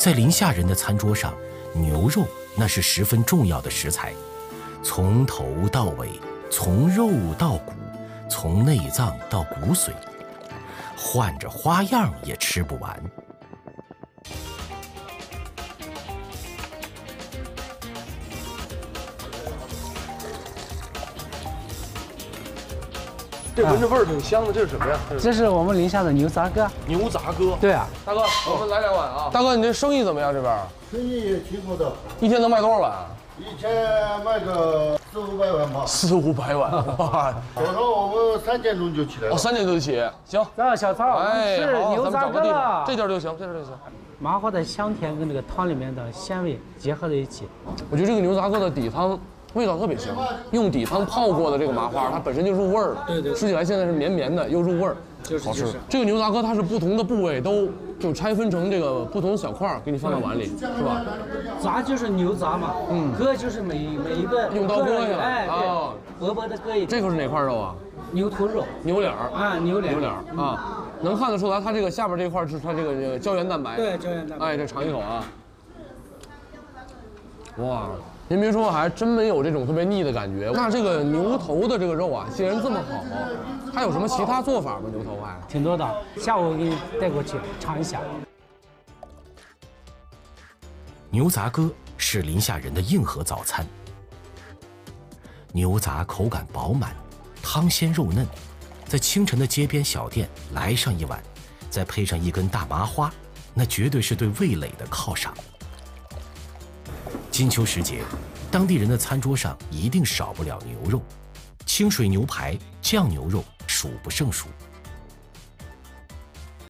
在临夏人的餐桌上，牛肉那是十分重要的食材，从头到尾，从肉到骨，从内脏到骨髓，换着花样也吃不完。这闻着味儿挺香的，这是什么呀？这是我们宁夏的牛杂哥。牛杂哥。对啊，大哥，我们来两碗啊。大哥，你这生意怎么样？这边生意也挺好的，一天能卖多少碗？一天卖个四五百碗吧。四五百碗，哇！早上我们三点钟就起来了。哦，三点钟就起。行，这小曹，哎，是好，牛杂割咱们找个地方，了。这地儿就行，这地儿就行。麻花的香甜跟这个汤里面的鲜味结合在一起，我觉得这个牛杂哥的底汤味道特别香，用底汤泡过的这个麻花，它本身就入味儿了。对对吃起来现在是绵绵的，又入味儿，好吃。这个牛杂割它是不同的部位都就拆分成这个不同的小块儿，给你放到碗里，是吧？杂就是牛杂嘛，嗯，割就是每每一个用刀割呀哎，啊对，薄薄的割一点。这个是哪块肉啊？牛头肉牛脸儿啊，牛脸，牛脸儿啊，能看得出来，它这个下边这块是它这个这个胶原蛋白。对，胶原蛋白。哎，这尝一口啊！哇，您别说，还真没有这种特别腻的感觉。那这个牛头的这个肉啊，既然这么好，还有什么其他做法吗？牛头还？挺多的，下午我给你带过去尝一下。牛杂哥是临夏人的硬核早餐。牛杂口感饱满，汤鲜肉嫩，在清晨的街边小店来上一碗，再配上一根大麻花，那绝对是对味蕾的犒赏。金秋时节，当地人的餐桌上一定少不了牛肉，清水牛排、酱牛肉数不胜数。